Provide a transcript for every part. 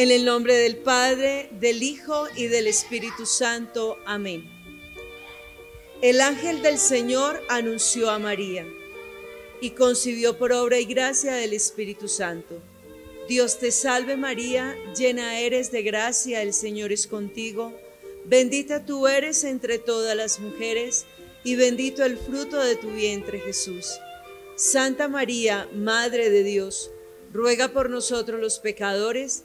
En el nombre del Padre, del Hijo y del Espíritu Santo. Amén. El ángel del Señor anunció a María y concibió por obra y gracia del Espíritu Santo. Dios te salve María, llena eres de gracia, el Señor es contigo. Bendita tú eres entre todas las mujeres y bendito el fruto de tu vientre Jesús. Santa María, Madre de Dios, ruega por nosotros los pecadores,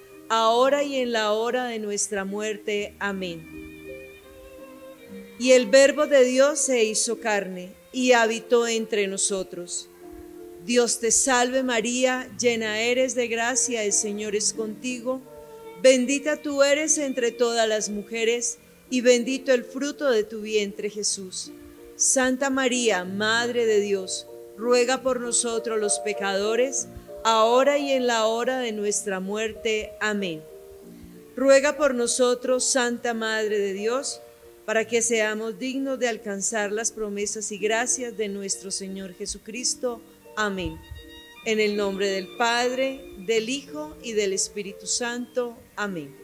ahora y en la hora de nuestra muerte. Amén. Y el Verbo de Dios se hizo carne y habitó entre nosotros. Dios te salve María, llena eres de gracia, el Señor es contigo. Bendita tú eres entre todas las mujeres, y bendito el fruto de tu vientre Jesús. Santa María, Madre de Dios, ruega por nosotros los pecadores, ahora y en la hora de nuestra muerte. Amén. Ruega por nosotros, Santa Madre de Dios, para que seamos dignos de alcanzar las promesas y gracias de nuestro Señor Jesucristo. Amén. En el nombre del Padre, del Hijo y del Espíritu Santo. Amén.